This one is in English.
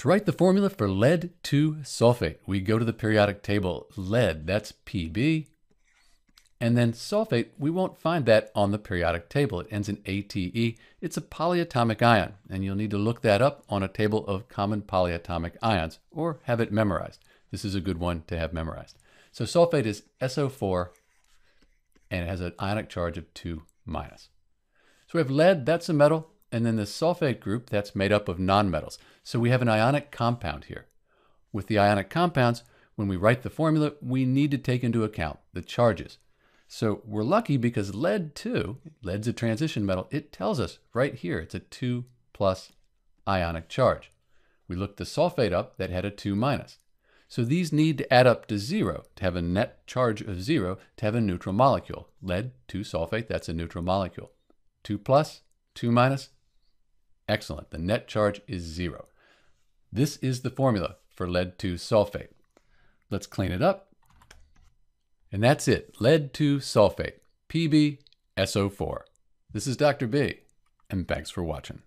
To write the formula for lead 2 sulfate, we go to the periodic table lead, that's Pb, and then sulfate, we won't find that on the periodic table. It ends in ATE. It's a polyatomic ion, and you'll need to look that up on a table of common polyatomic ions or have it memorized. This is a good one to have memorized. So sulfate is SO4 and it has an ionic charge of 2 minus. So we have lead, that's a metal, and then the sulfate group, that's made up of nonmetals. So we have an ionic compound here. With the ionic compounds, when we write the formula, we need to take into account the charges. So we're lucky because lead 2, lead's a transition metal, it tells us right here it's a 2 plus ionic charge. We looked the sulfate up that had a 2 minus. So these need to add up to zero to have a net charge of zero to have a neutral molecule. Lead, 2 sulfate, that's a neutral molecule. 2 plus, 2 minus, excellent. The net charge is zero. This is the formula for lead 2 sulfate. Let's clean it up. And that's it, lead 2 sulfate, PbSO4. This is Dr. B, and thanks for watching.